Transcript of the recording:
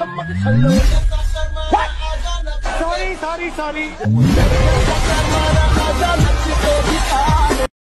What? Sorry, sorry, sorry.